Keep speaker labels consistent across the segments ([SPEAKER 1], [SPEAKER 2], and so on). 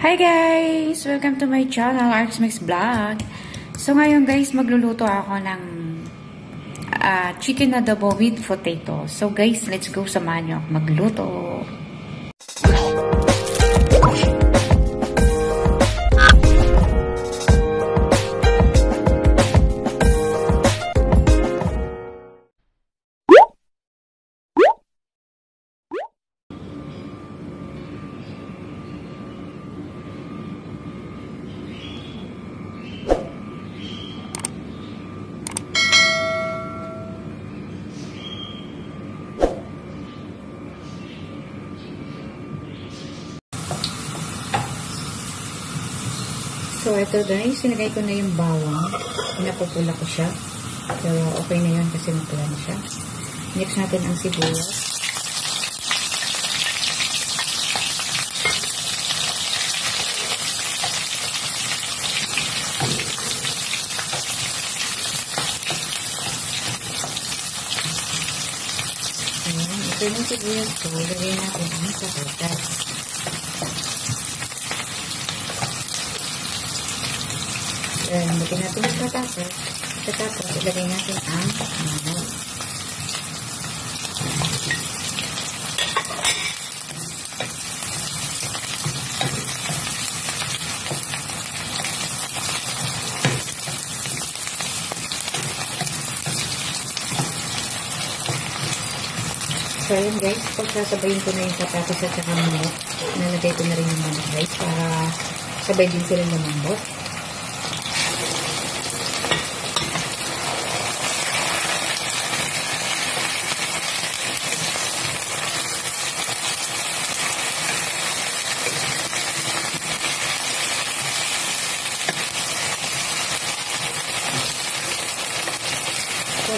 [SPEAKER 1] Hi guys! Welcome to my channel, Arts Mix Vlog. So ngayon guys, magluluto ako ng uh, chicken adobo with potato. So guys, let's go samahan ako magluto. So, ito guys, sinagay ko na yung bawang. Pinapupula ko siya. Pero okay na yun kasi napula na siya. Next natin ang sibuyas. Ito yung sibuyas ko. Lagay natin ang patatas. Ayan, lagyan natin yung patatas. Pagkatapos, ilagay natin ang manok. So, yun guys, pagsasabayin ko na yung patatas at saka manok, nalagay ko na rin yung manok guys para sabay din sila lumambot.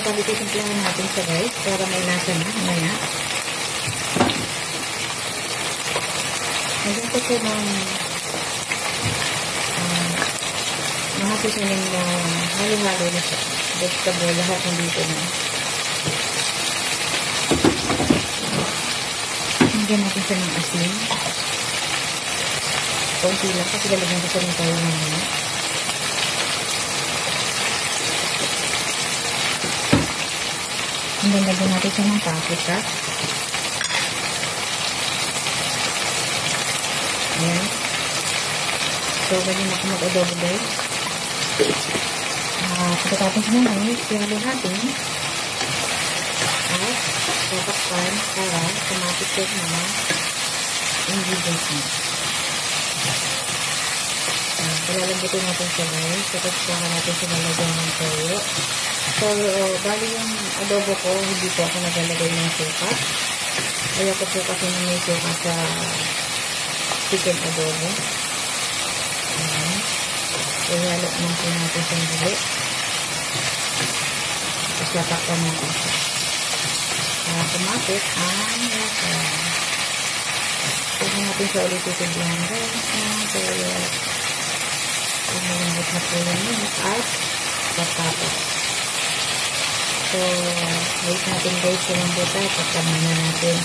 [SPEAKER 1] So, pagkititimplahan natin siya guys para may lasa na mamaya. Hanggang ko siya ng uh, mahasisanin na halo-halo na siya. Vegetable, lahat ng dito na. Hanggang natin siya ng asin. Kunti lang kasi lalagyan ko siya ng tayo mamaya. Nilagyan natin siya ng paprika. Ayan. So, ganyan ako mag-adobo guys. Uh, pagkatapos mo guys, siyalo natin. At, tatakpan para tumatik yung mga ingredients mo. Uh, palalambutin natin siya guys. Tapos, saka natin siya nalagyan ng toyo. So, bali yung adobo ko, hindi po ako naglalagay ng suka. Ayoko po kasi na may suka sa chicken adobo. Ayan. So, halo lang po natin sa dali. Tapos latakpan natin siya. Para kumapit ang lasa. Pwede natin siya ulit itindihan guys. Pero, umalambot na po yung minute at tapos. So, wait natin guys kung ang buta. Pagkaman na natin.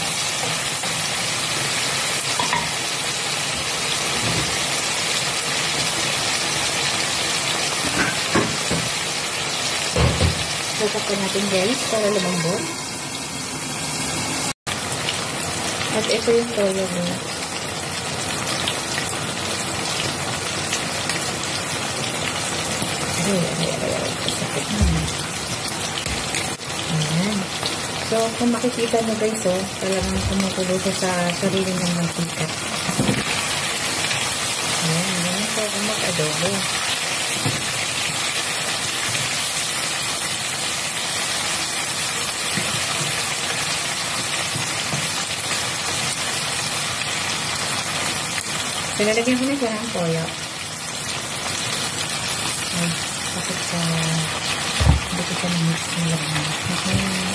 [SPEAKER 1] Sasakpan natin guys para lumambot. At ito yung toyo. Ay, ay, ay, ay. Sakit naman. Ayan. So, kung makikita nyo guys, oh, talagang kumukulo siya sa sarili ng mantika. Ayan, ayan po kung mag-adobo. Pinalagyan ko na siya ng toyo. Ay, bakit sa... Na-mix na lang. Okay.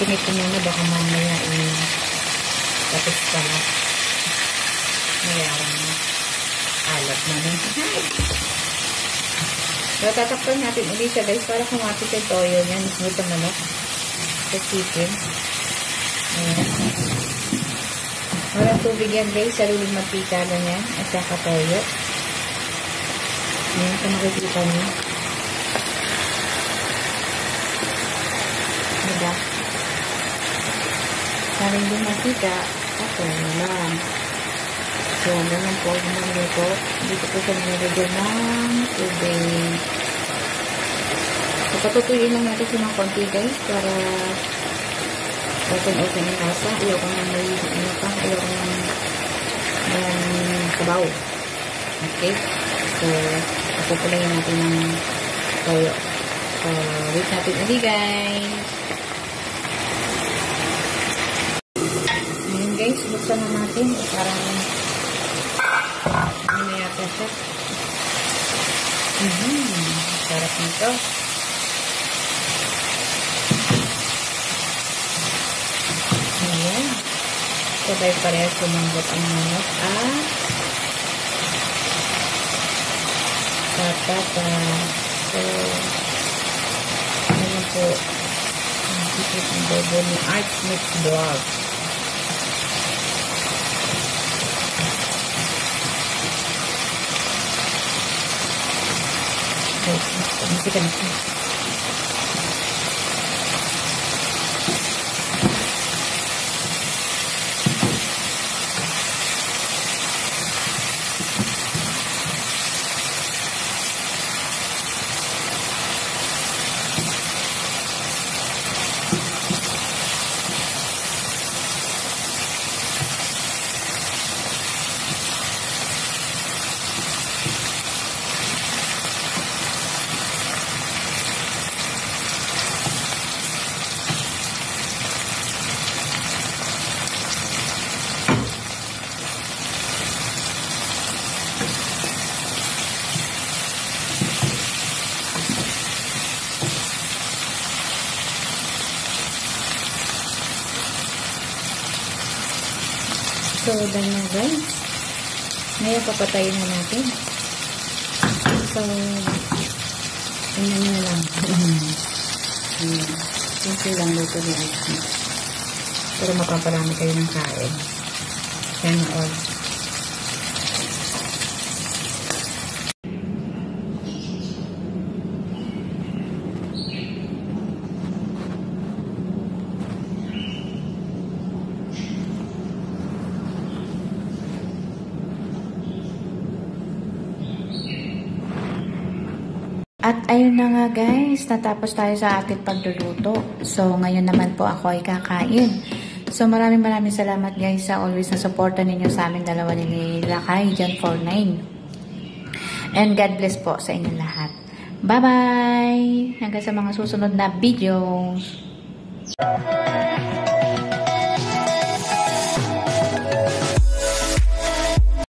[SPEAKER 1] Pinit ko muna baka mamaya eh tapos pala mayroong alat na rin. So, tatakpan natin ulit siya guys para kumapit yung toyo niya. Smooth ang manok. Sa chicken. Ayan. Walang tubig yan guys. Saluling mantika lang yan. At saka toyo. Ayan, kung makikita niyo. Diba? Saluling mantika. At lang. So, ganyan po ang maluto. Dito po siya nilagyan ng tubig. So, patutuyin lang natin siya ng konti guys para open-open yung lasa. Ayaw ko nang may ano pa. Ayaw ko nang um, kabaw. Okay? So, papupulayin natin ng toyo. So, wait natin ulit guys. Guys, buksan na natin. Parang ano yata siya. Mm-hmm. Sarap nito. Ayan. Sabay parehas lumambot ang manok at patata. So, ano po ang sikit ng bobo ni Arts Mix Vlog. 这个你看 So, done na guys. Ngayon, papatayin na natin. So, ano na lang. Ayan. Simple lang luto ni Ice. Pero mapaparami kayo ng kain. Sana all. At ayun na nga guys, natapos tayo sa ating pagluluto. So ngayon naman po ako ay kakain. So maraming maraming salamat guys sa always na suporta ninyo sa aming dalawa ni Lakay Jan 49. And God bless po sa inyong lahat. Bye-bye! Hanggang sa mga susunod na videos.